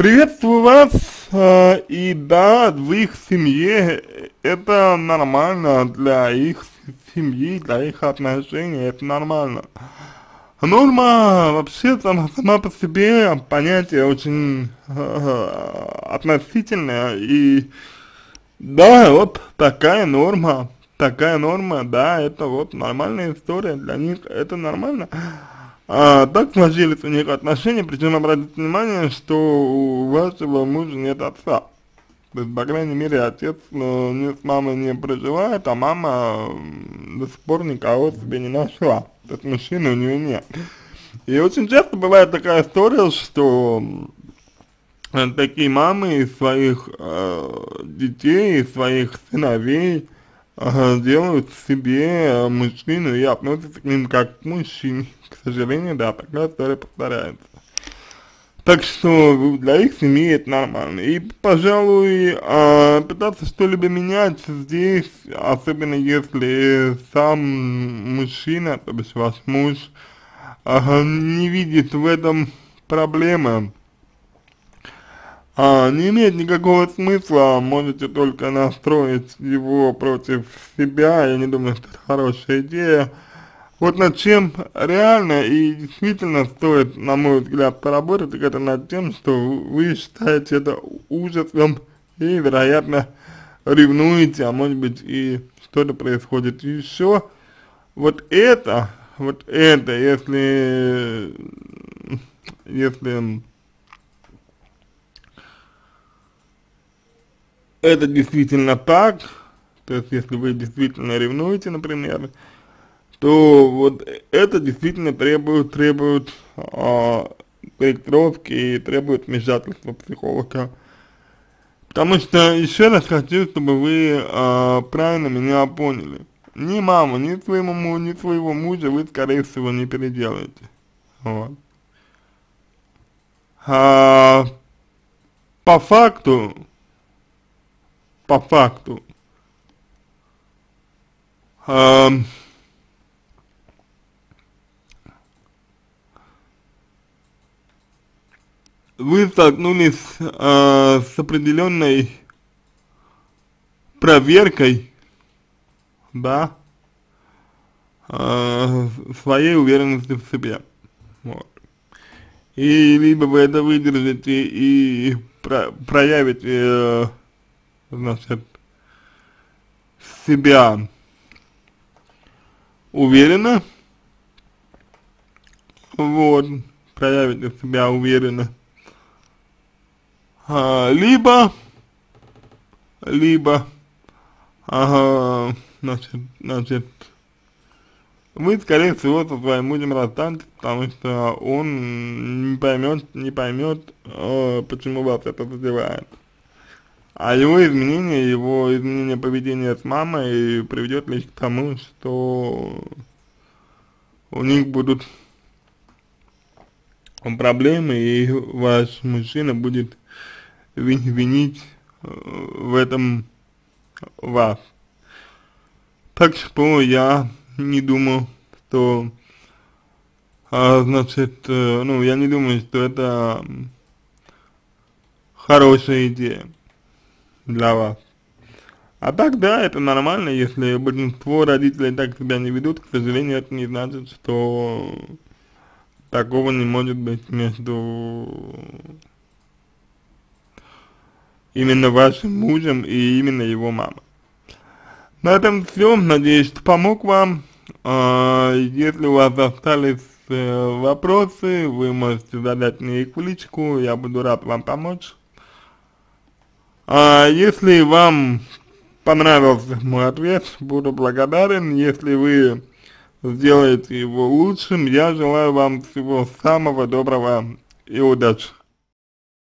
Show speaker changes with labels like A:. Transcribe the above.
A: Приветствую вас, э, и да, в их семье это нормально для их семьи, для их отношений, это нормально. Норма вообще сама, сама по себе понятие очень э, относительное, и да, вот такая норма, такая норма, да, это вот нормальная история, для них это нормально. А, так сложились у них отношения, причем обратите внимание, что у вашего мужа нет отца. То есть, по крайней мере, отец ну, не с мамой не проживает, а мама до сих пор никого себе не нашла. То есть мужчины у нее нет. И очень часто бывает такая история, что э, такие мамы из своих э, детей, из своих сыновей э, делают себе мужчину и относятся к ним как к мужчине сожалению, да, такая история повторяется. Так что для их семьи это нормально. И, пожалуй, э, пытаться что-либо менять здесь, особенно если сам мужчина, то есть ваш муж, э, не видит в этом проблемы, а, не имеет никакого смысла, можете только настроить его против себя, я не думаю, что это хорошая идея, вот над чем реально и действительно стоит, на мой взгляд, поработать, так это над тем, что вы считаете это ужасом и, вероятно, ревнуете, а может быть и что-то происходит еще. Вот это, вот это, если, если это действительно так, то есть если вы действительно ревнуете, например, то вот это действительно требует, требует а, корректировки и требует вмешательства психолога. Потому что, еще раз хочу, чтобы вы а, правильно меня поняли. Ни маму, ни своему, ни своего мужа вы, скорее всего, не переделаете. Вот. А, по факту, по факту, а, вы столкнулись э, с определенной проверкой, да, э, своей уверенности в себе. Вот. И либо вы это выдержите и про проявите, э, значит, себя уверенно, вот, проявите себя уверенно, либо, либо, ага, значит, значит, вы, скорее всего, со своим мужем расстанетесь, потому что он не поймет, не поймет, э, почему вас это задевает. А его изменение, его изменение поведения с мамой приведет лишь к тому, что у них будут проблемы, и ваш мужчина будет винить э, в этом вас. Так что я не думаю, что, а, значит, э, ну, я не думаю, что это хорошая идея для вас. А так, да, это нормально, если большинство родителей так себя не ведут, к сожалению, это не значит, что такого не может быть между именно вашим мужем и именно его мамой. На этом все. Надеюсь, что помог вам. А, если у вас остались э, вопросы, вы можете задать мне их в личку, я буду рад вам помочь. А если вам понравился мой ответ, буду благодарен. Если вы сделаете его лучшим, я желаю вам всего самого доброго и удачи.